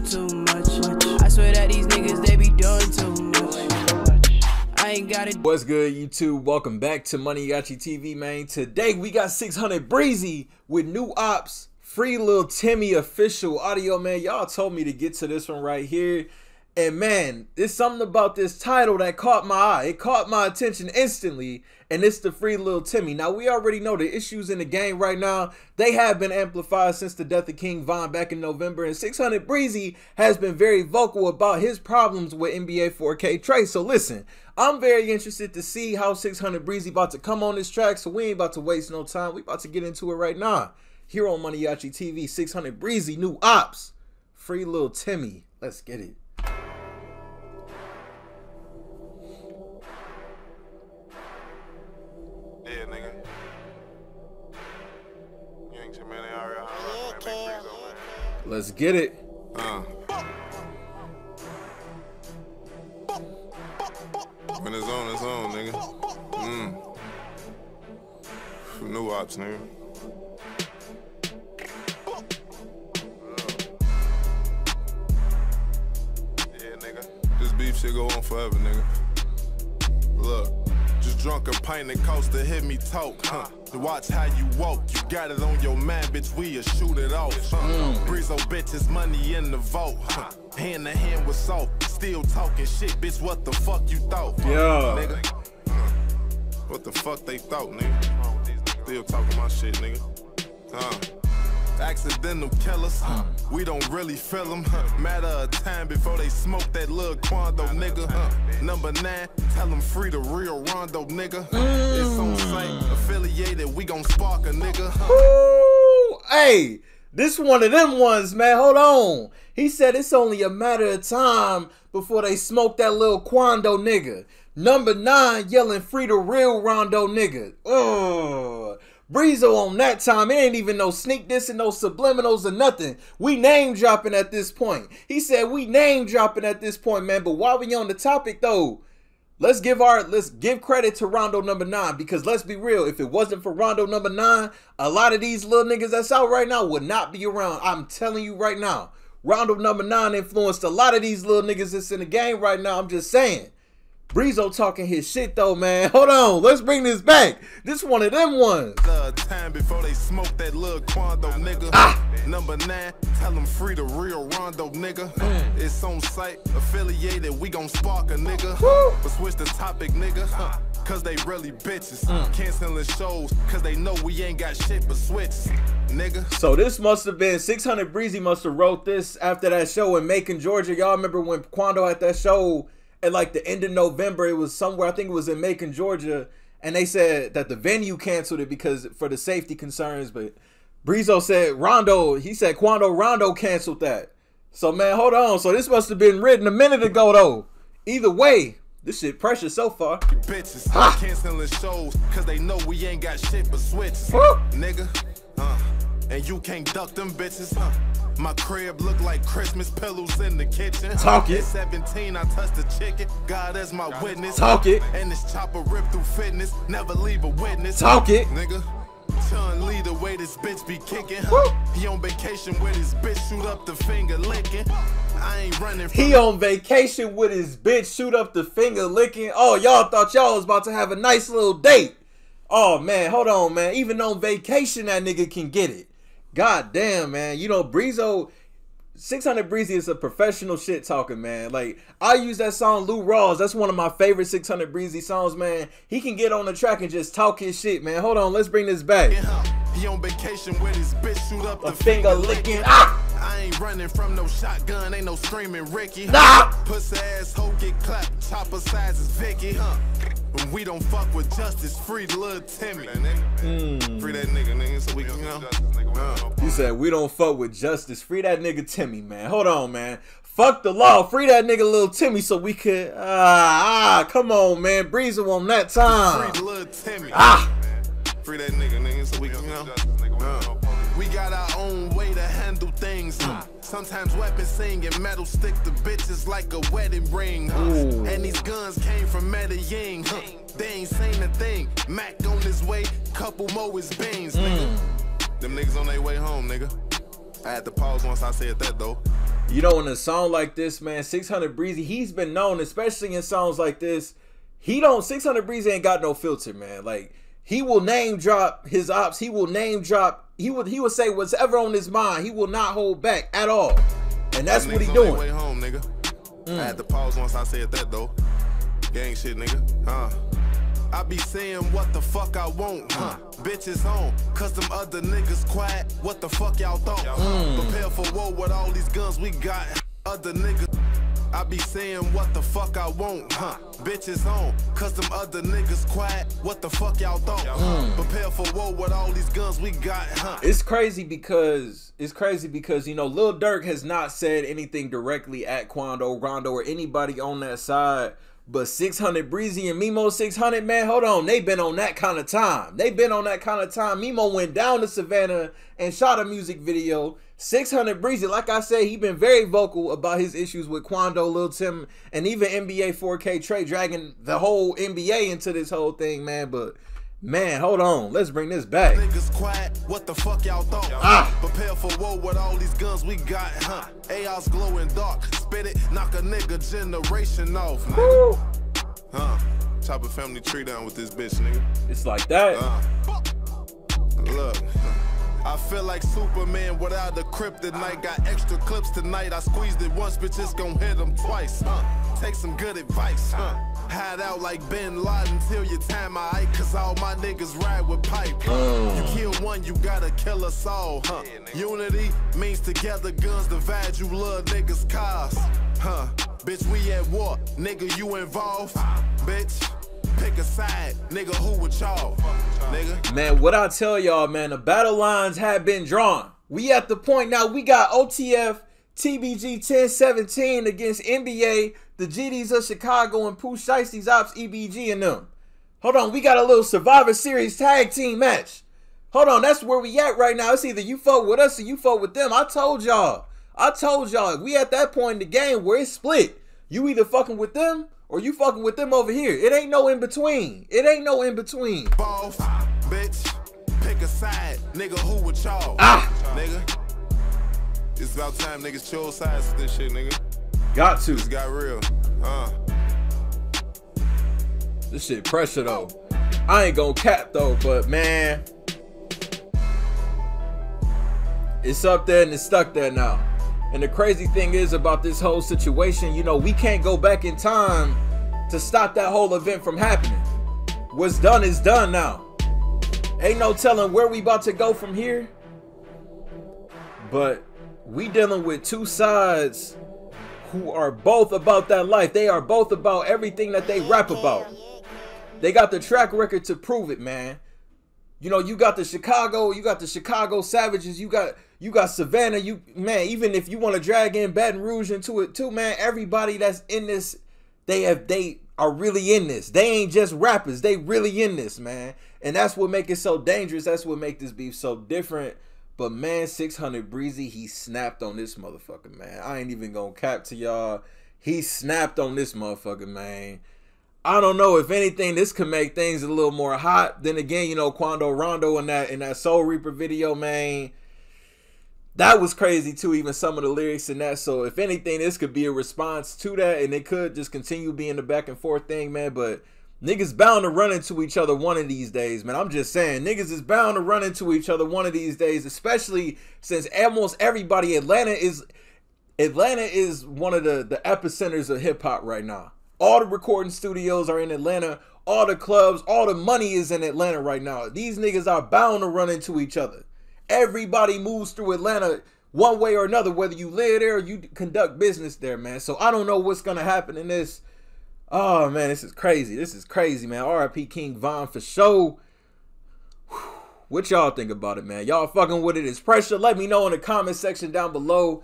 too much. I swear that these niggas, they be doing too much. I ain't got it. What's good, YouTube? Welcome back to Maniaci TV, man. Today we got 600 Breezy with new ops, free Lil Timmy official audio, man. Y'all told me to get to this one right here. And man, there's something about this title that caught my eye. It caught my attention instantly, and it's the free little Timmy. Now we already know the issues in the game right now. They have been amplified since the death of King Von back in November, and 600 Breezy has been very vocal about his problems with NBA 4KTrey. So listen, I'm very interested to see how 600 Breezy about to come on this track. So we ain't about to waste no time. We about to get into it right now. Here on Maniaci TV, 600 Breezy, new ops, free little Timmy. Let's get it. Let's get it. Uh. When it's on, it's on, nigga. Mm. New ops, nigga. Yeah, nigga. This beef shit go on forever, nigga. Look, just drunk a pint and coast to hit me talk. Huh. To watch how you walk, you got it on your mind, bitch. We'll shoot it off. Huh. Breezo bitches, money in the vault. Huh. Hand to hand with salt, still talking shit, bitch. What the fuck you thought? Uh, yeah. nigga. Uh, what the fuck they thought, nigga? Still talking my shit, nigga. Huh. Accidental killers, huh? we don't really feel them. Huh? Matter of time before they smoke that little Quando nigga. Huh? Number nine, tell them free the real Rondo nigga. Hmm. It's on site, affiliated, we gon' spark a nigga. Ooh, hey, this one of them ones, man. Hold on. He said it's only a matter of time before they smoke that little Quando nigga. Number nine yelling free the real Rondo nigga. Ugh. Breezo on that time, it ain't even no sneak this and no subliminals or nothing. We name dropping at this point. He said we name dropping at this point, man. But while we on the topic though, Let's give our let's give credit to Rondo number nine because let's be real, if it wasn't for Rondo number nine, a lot of these little niggas that's out right now would not be around. I'm telling you right now. Rondo number nine influenced a lot of these little niggas that's in the game right now. I'm just saying. Breezo talking his shit though, man. Hold on, let's bring this back. This one of them ones. The time before they smoke that little Quando nigga. Ah. Number nine, tell them free the real Rondo nigga. Mm. It's on site, affiliated, we gon' spark a nigga. Woo. But switch the topic, nigga. huh, Cause they really bitches. Mm. Canceling shows, cause they know we ain't got shit but switches. Nigga. So this must have been 600 Breezy must have wrote this after that show in Macon, Georgia. Y'all remember when Quando had that show at like the end of November? It was somewhere, I think it was in Macon, Georgia. And they said that the venue canceled it because for the safety concerns. But Breezo said Rondo, he said Quando Rondo canceled that. So man, hold on. So this must have been written a minute ago though. Either way, this shit precious so far. Bitches. Ah. Canceling shows, cause they know we ain't got shit but switches. Woo. Nigga. Uh, and you can't duck them bitches. Huh? My crib look like Christmas pillows in the kitchen. Talk it. At 17, I touched the chicken. God as my witness. Talk it. And this chopper rip through fitness. Never leave a witness. Talk it. Nigga. Ton lead the way this bitch be kicking. Huh? He on vacation with his bitch, shoot up the finger licking. I ain't running He on vacation with his bitch, shoot up the finger licking. Oh, y'all thought y'all was about to have a nice little date. Oh man, hold on, man. Even on vacation, that nigga can get it. God damn, man. You know, Breezo, 600 Breezy is a professional shit talker, man. Like, I use that song Lou Rawls. That's one of my favorite 600 Breezy songs, man. He can get on the track and just talk his shit, man. Hold on, let's bring this back. He on vacation with his bitch, shoot up A the finger licking. Ah! I ain't running from no shotgun, ain't no screaming Ricky. Nah! Pussy ass hoe get clapped, chopper size is Vicky. Huh? When we don't fuck with justice, free little Timmy. Free that nigga, nigga, so we can, you know. Uh, You said we don't fuck with justice. Free that nigga Timmy, man. Hold on, man. Fuck the law. Free that nigga little Timmy so we could. Ah, ah come on, man. Breezer on that time. free little Timmy. Ah. Free that nigga, nigga, so we can, you know. Uh, we got our own way to handle things. huh? Sometimes weapons sing and metal stick to bitches like a wedding ring. huh? And these guns came from Medellin. huh? They ain't saying a thing. Mac on his way, couple more is beans, hmm. nigga. Them niggas on their way home, nigga. I had to pause once I said that though. You know, in a song like this, man, 600 Breezy, he's been known, especially in songs like this. He don't 600 Breezy ain't got no filter, man. Like he will name drop his ops. He will name drop. He would he will say whatever on his mind. He will not hold back at all. And that's what he doing. Way home, nigga. Mm. I had to pause once I said that though. Gang shit, nigga. Huh. I be saying what the fuck I want, huh? Bitches on, cause them other niggas quiet. What the fuck y'all thought? Mm. Prepare for war with all these guns we got. Other niggas. I be saying what the fuck I want, huh? Bitches on, cause them other niggas quiet. What the fuck y'all thought? Mm. Prepare for war with all these guns we got, huh? It's crazy because it's crazy because you know Lil Durk has not said anything directly at Quando, Rondo, or anybody on that side but 600 Breezy and Memo 600, man, hold on. They've been on that kind of time. They've been on that kind of time. Memo went down to Savannah and shot a music video. 600 Breezy, like I said, he been very vocal about his issues with Quando, Lil Tim, and even NBA 4KTrey dragging the whole NBA into this whole thing, man. But Man, hold on. Let's bring this back. Niggas quiet. What the fuck y'all thought? Ah. Prepare for war with all these guns we got, huh? AR's glowing dark. Spit it, knock a nigga generation off, nigga. Huh? Chop a family tree down with this bitch, nigga. It's like that. Uh. Look. I feel like Superman without the kryptonite. Got extra clips tonight. I squeezed it once, bitch, it's gon' hit them twice, huh? Take some good advice, huh? Hide out like Bin Laden till your time I cause all my niggas ride with pipe. Oh. You mm. kill one, you gotta kill us all, huh? Unity means together guns divide you love niggas cause, huh? Bitch, we at war, nigga, you involved, bitch. Pick a side, nigga, who with y'all, nigga? Man, what I tell y'all, man, the battle lines have been drawn. We at the point now, we got OTF TBG 1017 against NBA, the GDs of Chicago, and Pooh Shiesty's Ops EBG and them. Hold on, we got a little Survivor Series tag team match. Hold on, that's where we at right now. It's either you fuck with us or you fuck with them. I told y'all. I told y'all. We at that point in the game where it's split. You either fucking with them or you fucking with them over here. It ain't no in between. It ain't no in between. Boss, bitch, pick a side, nigga. Who with y'all? Ah, nigga. It's about time niggas chose sides to this shit, nigga. Got to. It's got real. Uh. This shit pressure though. I ain't gonna cap though, but man. It's up there and it's stuck there now. And the crazy thing is about this whole situation, you know, we can't go back in time to stop that whole event from happening. What's done is done now. Ain't no telling where we about to go from here. But we dealing with two sides who are both about that life. They are both about everything that they rap about. They got the track record to prove it, man. You know, you got the Chicago, you got the Chicago Savages, you got you got Savannah, you man, even if you want to drag in Baton Rouge into it too, man, everybody that's in this, they have they are really in this. They ain't just rappers, they really in this, man. And that's what make it so dangerous. That's what make this beef so different but man, 600 Breezy, he snapped on this motherfucker, man. I ain't even gonna cap to y'all. He snapped on this motherfucker, man. I don't know if anything, this could make things a little more hot. Then again, you know, Quando Rondo in that in that Soul Reaper video, man. That was crazy too, even some of the lyrics in that. So if anything, this could be a response to that, and it could just continue being the back and forth thing, man. But Niggas bound to run into each other one of these days, man. I'm just saying, niggas is bound to run into each other one of these days, especially since almost everybody Atlanta is Atlanta is one of the the epicenters of hip hop right now. All the recording studios are in Atlanta, all the clubs, all the money is in Atlanta right now. These niggas are bound to run into each other. Everybody moves through Atlanta one way or another, whether you live there or you conduct business there, man. So I don't know what's gonna happen in this Oh man, this is crazy. This is crazy, man. RIP King Von for show. What y'all think about it, man? Y'all fucking with it is pressure. Let me know in the comment section down below.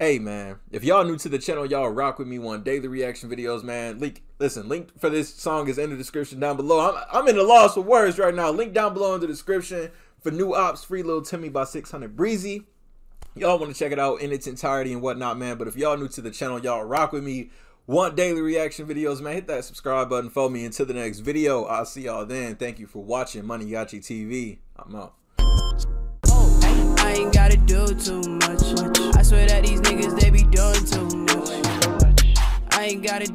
Hey man, if y'all new to the channel, y'all rock with me on daily reaction videos, man. Link, listen, link for this song is in the description down below. I'm, I'm in the loss for words right now. Link down below in the description for new ops, free little Timmy by 600 Breezy. Y'all want to check it out in its entirety and whatnot, man. But if y'all new to the channel, y'all rock with me want daily reaction videos, man, hit that subscribe button for me. Until the next video, I'll see y'all then. Thank you for watching Maniaci TV. I'm out. I ain't gotta do too much. I swear that these niggas, they be doing too much. I ain't gotta